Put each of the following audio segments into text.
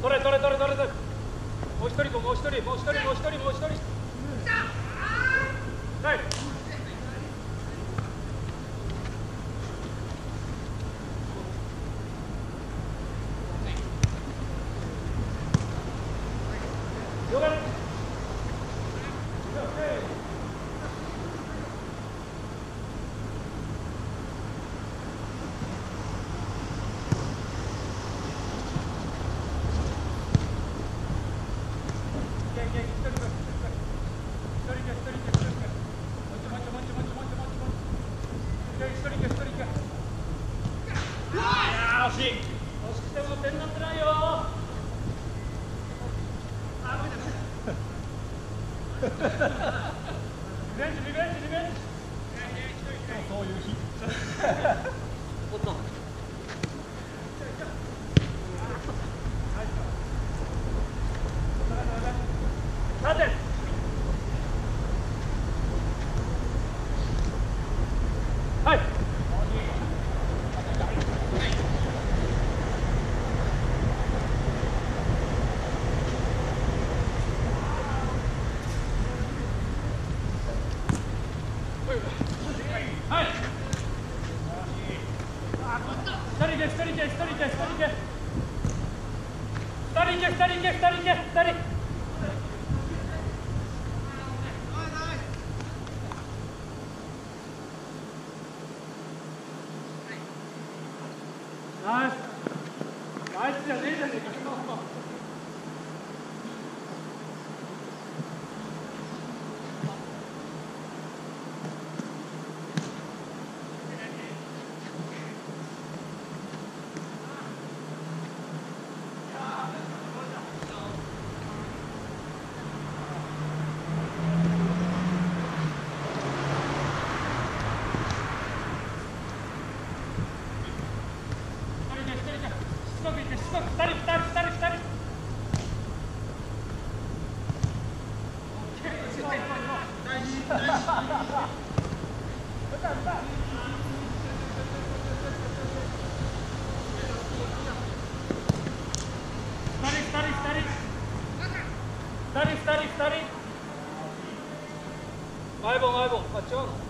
取れ取れ取れ取れ取れ。もう一人もう一人もう一人もう一人もう一人。ナイス足。惜しくても点になってないよ。あ無理だリベンジリベンジリベンジ。そういう日。indir, sen indir. 四国行って四国二人二人二人。二人前棒前棒あ違う。の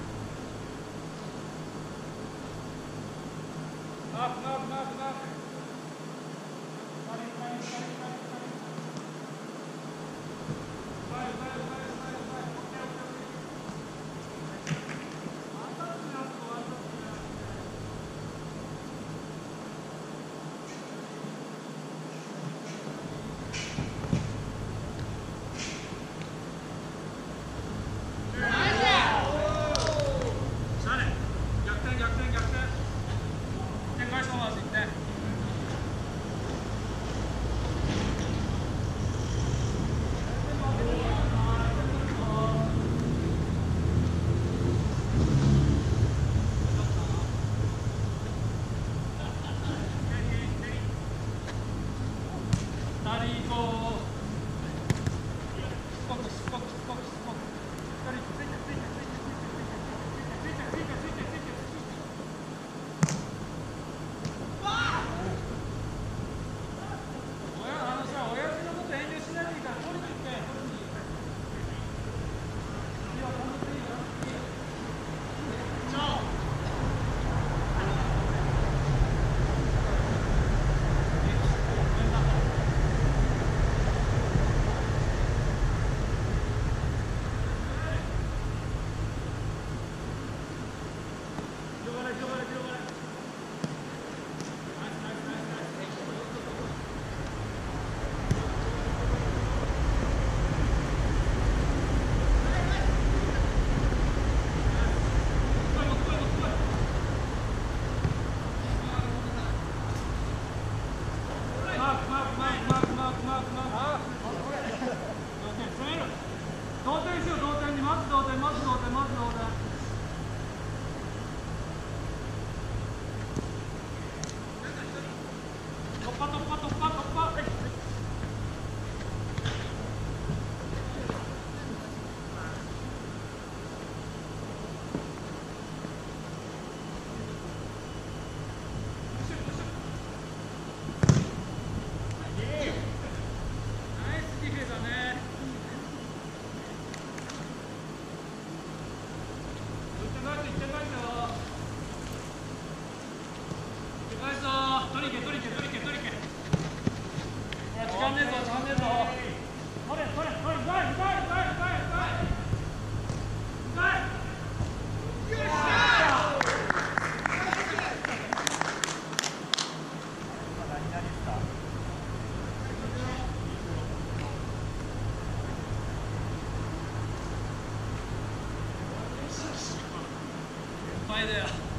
前だよ。